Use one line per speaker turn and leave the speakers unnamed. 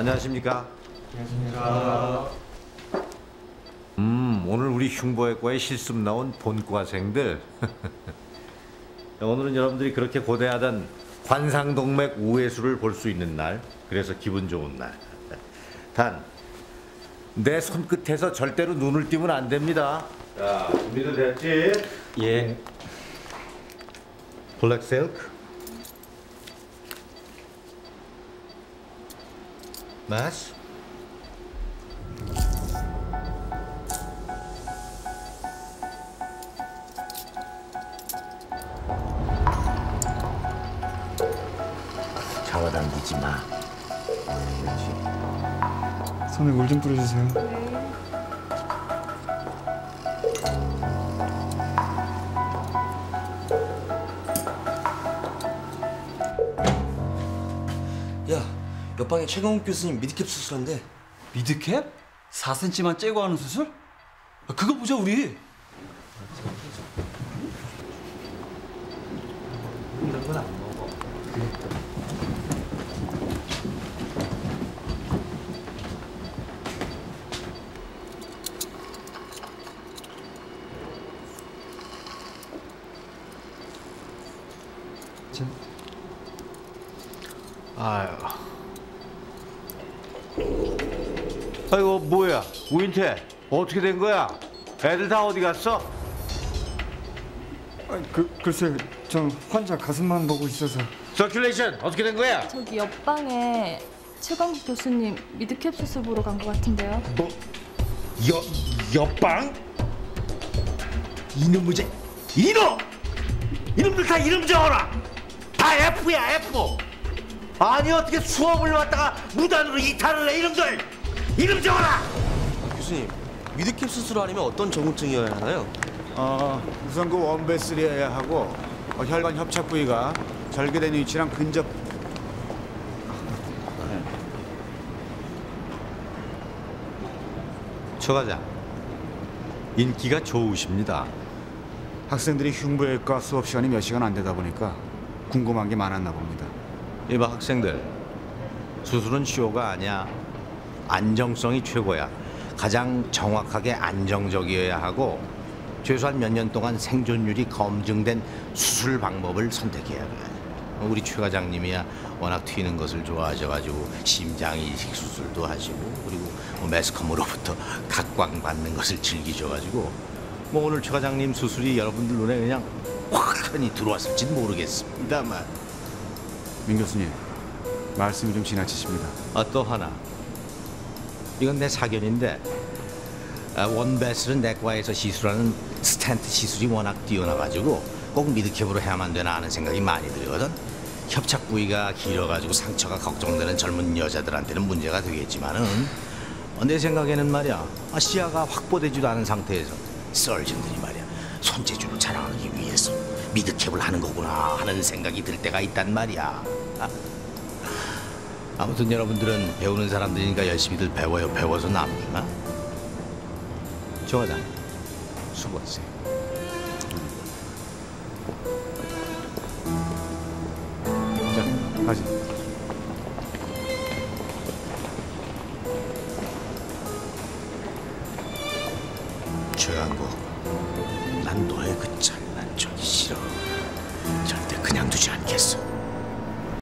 안녕하십니까? 음, 오늘 우리 흉보외과에 실습 나온 본과생들. 오늘은 여러분들이 그렇게 고대하던 관상동맥 우회수를 볼 수 있는 날. 그래서 기분 좋은 날. 단, 내 손끝에서 절대로 눈을 띄면 안 됩니다. 자, 준비도 됐지?
예.
블랙 실크. 마스. 잡아당기지 마.
손에 물 좀 뿌려주세요.
야, 옆방에 최강욱 교수님 미드캡 수술한대.
미드캡? 4cm만 째고 하는 수술? 아, 그거 보자 우리.
이런 건 안 먹어. 아유. 아이고 뭐야 우인태 어떻게 된 거야? 애들 다 어디 갔어?
아, 그 글쎄, 저 환자 가슴만 보고 있어서.
서큘레이션 어떻게 된 거야?
저기 옆방에 최광국 교수님 미드캡 수술 보러 간 것 같은데요.
뭐? 여 옆방? 이놈 무제 이놈! 이놈들 다 이름 적어라! 다 F야 F! 아니 어떻게 수업을 왔다가 무단으로 이탈을 해 이놈들! 이름 적어라!
아, 교수님, 미드캡 수술을 하려면 어떤 전공증이어야 하나요?
어, 우선 그 원베스리해야 하고 어, 혈관 협착 부위가 절개된 위치랑 근접
초 과장 인기가 좋으십니다
학생들이 흉부외과 수업 시간이 몇 시간 안 되다 보니까 궁금한 게 많았나 봅니다.
이봐 학생들 수술은 쇼가 아니야. 안정성이 최고야. 가장 정확하게 안정적이어야 하고 최소한 몇 년 동안 생존율이 검증된 수술 방법을 선택해야 돼. 우리 최 과장님이야. 워낙 튀는 것을 좋아하셔가지고 심장 이식 수술도 하시고 그리고 뭐 매스컴으로부터 각광 받는 것을 즐기셔가지고 뭐 오늘 최 과장님 수술이 여러분들 눈에 그냥 확연히 들어왔을지 모르겠습니다만
민 교수님, 말씀이 좀 지나치십니다.
아, 또 하나. 이건 내 사견인데 아, 원베스는 내과에서 시술하는 스탠트 시술이 워낙 뛰어나가지고 꼭 미드캡으로 해야만 되나 하는 생각이 많이 들거든. 협착 부위가 길어가지고 상처가 걱정되는 젊은 여자들한테는 문제가 되겠지만은 어, 내 생각에는 말이야 아, 시야가 확보되지도 않은 상태에서 썰전들이 말이야 손재주를 자랑하기 위해서 미드캡을 하는 거구나 하는 생각이 들 때가 있단 말이야. 아, 아무튼 여러분들은 배우는 사람들이니까 열심히들 배워요. 배워서 남기나? 조과장 수고하세요.
자, 가지.
최강국, 난 너의 그 잘난 척이 싫어. 절대 그냥 두지 않겠어.